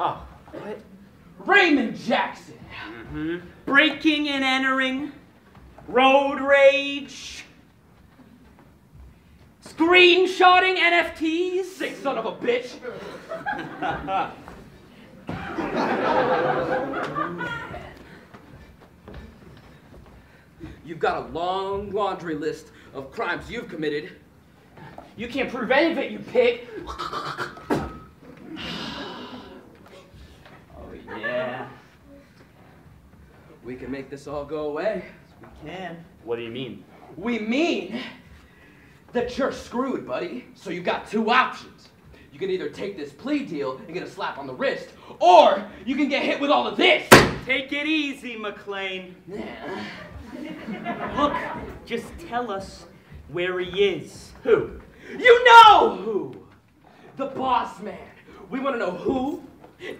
Oh, what? Raymond Jackson. Mm-hmm. Breaking and entering. Road rage. Screenshotting NFTs. Sick son of a bitch. You've got a long laundry list of crimes you've committed. You can't prove any of it, you pig. Oh, yeah. We can make this all go away. We can. What do you mean? We mean that you're screwed, buddy. So you got two options. You can either take this plea deal and get a slap on the wrist, or you can get hit with all of this. Take it easy, McClane. Yeah. Look, just tell us where he is. Who? You know who! The boss man. We want to know who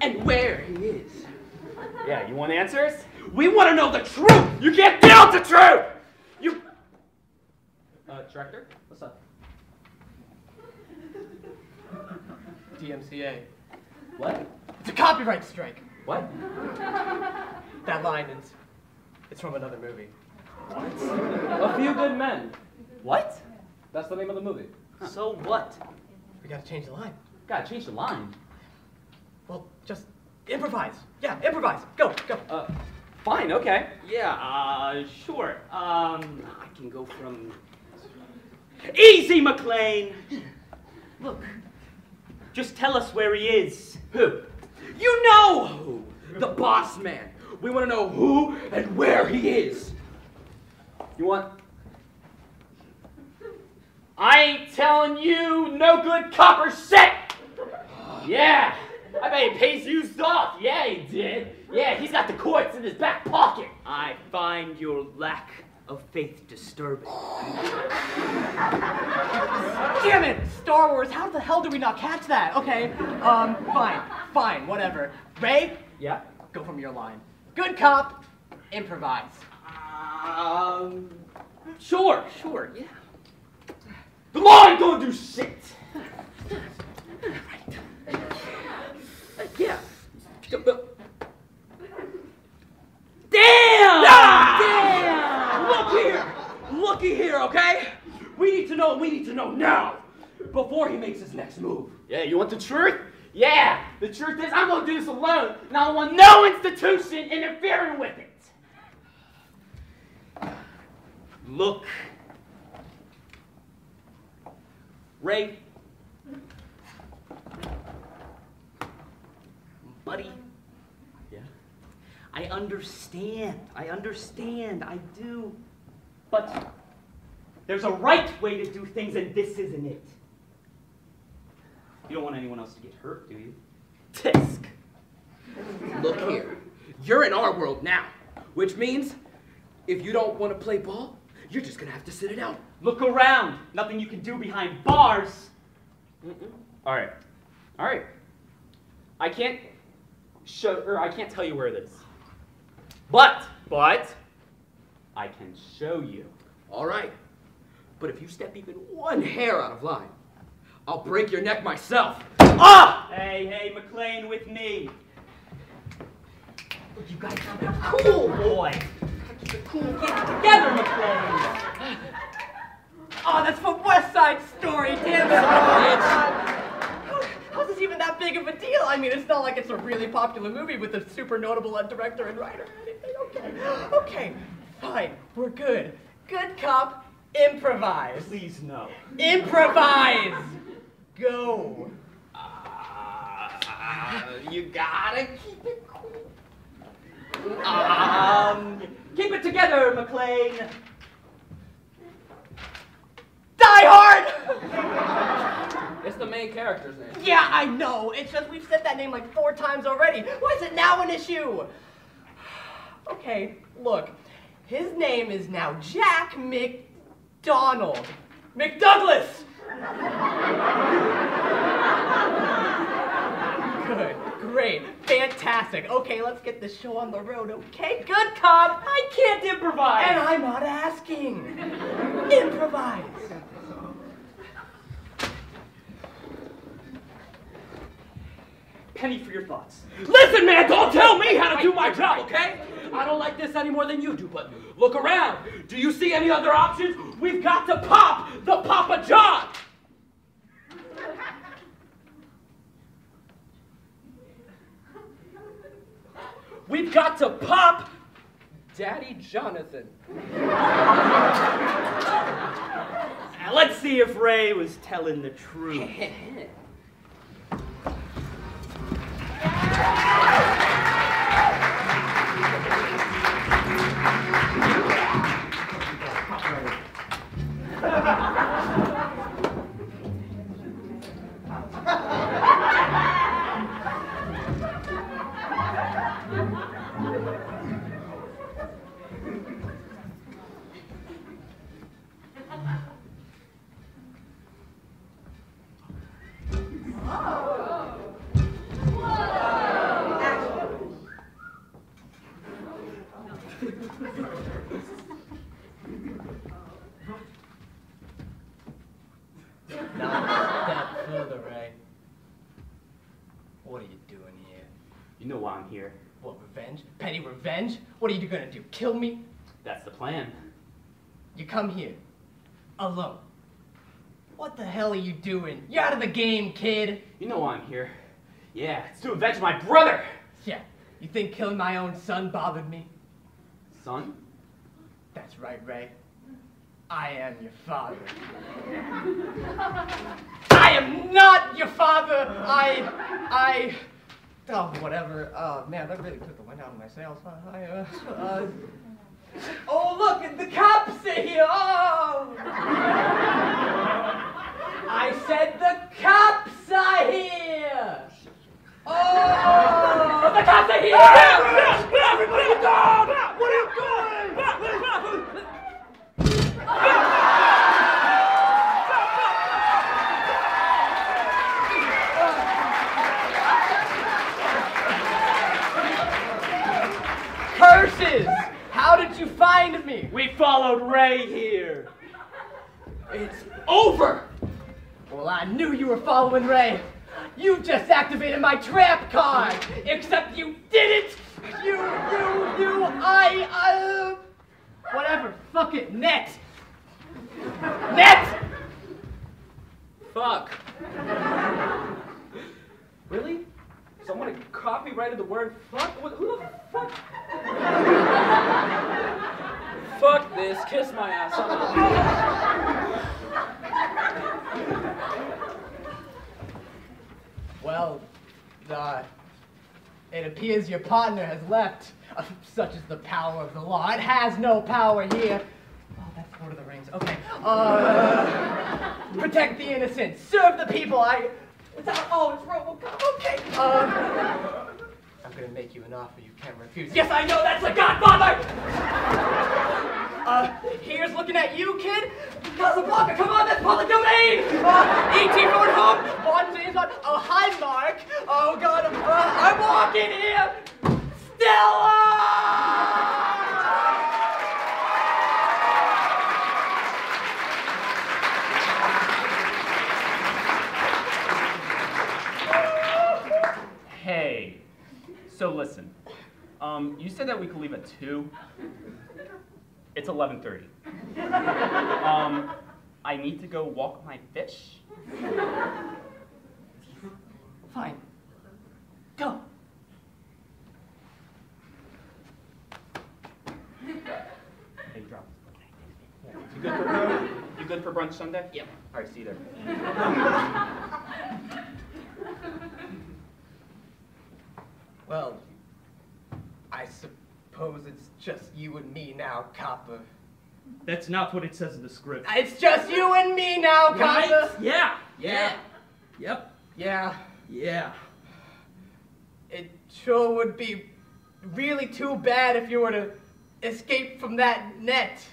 and where he is. Yeah, you want answers? We want to know the truth! You can't deal with the truth! You. Uh, director, what's up? DMCA. What? It's a copyright strike. What? That line is. It's from another movie. What? A few good men. What? That's the name of the movie. So what? We gotta change the line. Gotta change the line. Well, just improvise. Yeah, improvise. Go, go. Uh, fine, okay. Yeah, uh, sure. Um, I can go from. Easy, McClane! Look, just tell us where he is. Who? You know who! The boss man. We want to know who and where he is. You want. I ain't telling you no good copper shit! Yeah, I bet he pays used off. Yeah, he did. Yeah, he's got the courts in his back pocket. I find your lack of faith disturbing. Damn it! Star Wars, how the hell did we not catch that? Okay, um, fine, fine, whatever. Ray, Yeah? go from your line. Good cop, improvise. Um, sure, sure, yeah. The law ain't gonna do shit. Uh, yeah. Damn! Damn! Look here! Looky here, okay? We need to know, we need to know now! Before he makes his next move. Yeah, you want the truth? Yeah, the truth is I'm gonna do this alone, and I don't want no institution interfering with it. Look. Ray. Buddy. Yeah? I understand. I understand. I do. But there's a right way to do things, and this isn't it. You don't want anyone else to get hurt, do you? Tisk. Look here. You're in our world now, which means if you don't want to play ball, you're just gonna have to sit it out. Look around. Nothing you can do behind bars. All right. All right. I can't show, or I can't tell you where it is. But, but, I can show you. All right. But if you step even one hair out of line, I'll break your neck myself. Ah! Hey, hey, McClane, with me. Look, you guys sound like cool, boy. Keep it cool. Get it together, McClane. Oh, that's from West Side Story, damn it! Big of a deal? I mean, it's not like it's a really popular movie with a super notable director and writer or anything. Okay, okay, fine, we're good. Good cop, improvise. Please, no. Improvise! Go. Uh, you gotta keep it cool. Um, keep it together, McClane. Die Hard! It's the main character's name. yeah, I know. It's just we've said that name like four times already. Why is it now an issue? Okay, look. His name is now Jack McDonald. McDouglas! Good, great, fantastic. Okay, let's get this show on the road, okay? Good cop! I can't improvise. And I'm not asking. Improvise. Penny for your thoughts. Listen, man, don't tell me how to do my job, okay? I don't like this any more than you do, but look around. Do you see any other options? We've got to pop the Papa John. We've got to pop Daddy Jonathan. Now, let's see if Ray was telling the truth. You know why I'm here. What, revenge? Petty revenge? What are you gonna do? Kill me? That's the plan. You come here. Alone. What the hell are you doing? You're out of the game, kid. You know why I'm here. Yeah, it's to avenge my brother. Yeah. You think killing my own son bothered me? Son? That's right, Ray. I am your father. I am not your father. I, I, oh, whatever. Oh, man, that really took the wind out of my sails. huh? I, uh, uh, oh, look, at the cops are here. Oh. I said the cops are here. Oh, the cops are here. Everybody down! What are you doing? How did you find me? We followed Ray here. It's over! Well, I knew you were following Ray. You just activated my trap card! Except you didn't! You, you, you, I, uh. Whatever, fuck it, net! Net! Fuck. Really? Someone copyrighted the word fuck? What, who the fuck? fuck this. Kiss my ass. I'm out. Well, uh, it appears your partner has left. Uh, such is the power of the law. It has no power here. Oh, that's Lord of the Rings. Okay. Uh, protect the innocent. Serve the people. I. What's that? Oh, it's RoboCop. Okay. Uh, I'm gonna make you an offer you can't refuse. Yes, I know. That's the Godfather. Uh, here's looking at you, kid. Casablanca, come on, that's public domain. Uh, E.T. going home. Bond James Bond. Oh, hi, Mark. Oh, God, uh, I'm walking here. Hey. So listen. Um, you said that we could leave at two. It's 11:30. Um, I need to go walk my fish. Fine. Go. Hey, drop. You good for you good for brunch Sunday? Yep. All right, see you there. Well, I suppose it's just you and me now, Copper. That's not what it says in the script. It's just you and me now, Copper. Yeah. Yeah. Yep. Yeah. Yeah. It sure would be really too bad if you were to escape from that net.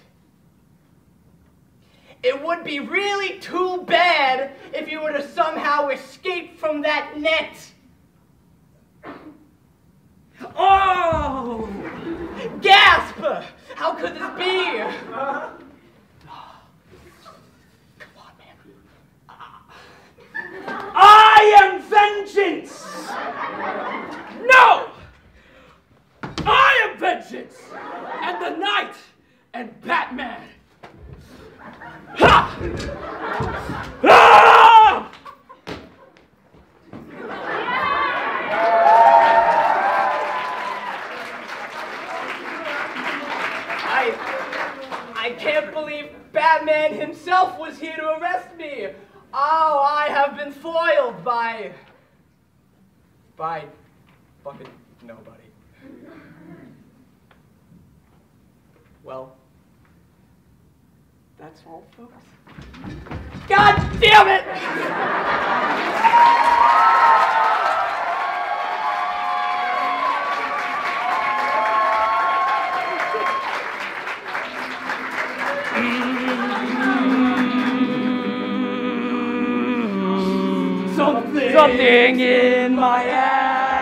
It would be really too bad if you were to somehow escape from that net. Oh! Gasp! How could this be? Come on, man. I am vengeance! No! I am vengeance! And the night and Batman! I, I can't believe Batman himself was here to arrest me. Oh, I have been foiled by, by that's all, folks. God damn it! Something. Something in my ass.